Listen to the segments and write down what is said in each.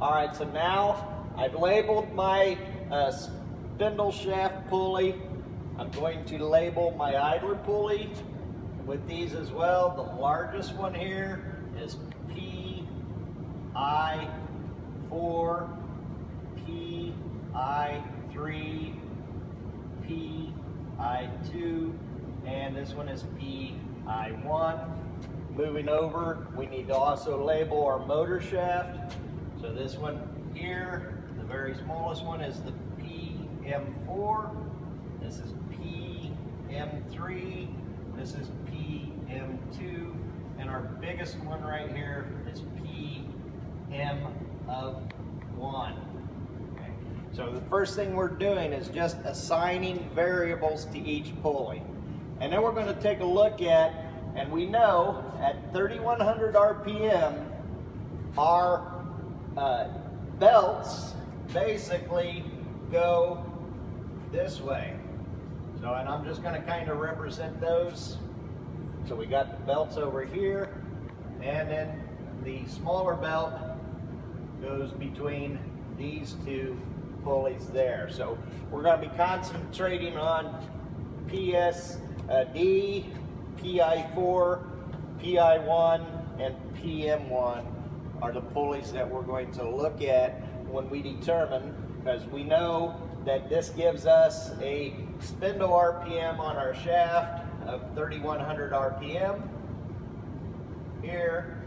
All right, so now I've labeled my uh, spindle shaft pulley. I'm going to label my idler pulley with these as well. The largest one here is PI4, PI3, PI2, and this one is PI1. Moving over, we need to also label our motor shaft. So this one here, the very smallest one is the PM4. This is PM3. This is PM2. And our biggest one right here is PM of 1. Okay. So the first thing we're doing is just assigning variables to each pulley. And then we're going to take a look at, and we know at 3100 RPM, our uh, belts basically go this way. So, and I'm just gonna kind of represent those. So we got the belts over here, and then the smaller belt goes between these two pulleys there. So we're gonna be concentrating on PSD, PI4, PI1, and PM1 are the pulleys that we're going to look at when we determine, because we know that this gives us a spindle RPM on our shaft of 3100 RPM. Here,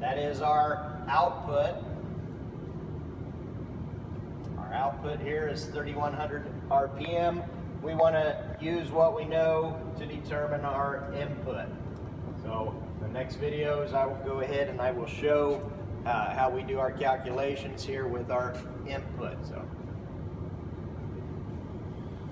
that is our output. Our output here is 3100 RPM. We want to use what we know to determine our input. So the next videos I will go ahead and I will show uh, how we do our calculations here with our input. So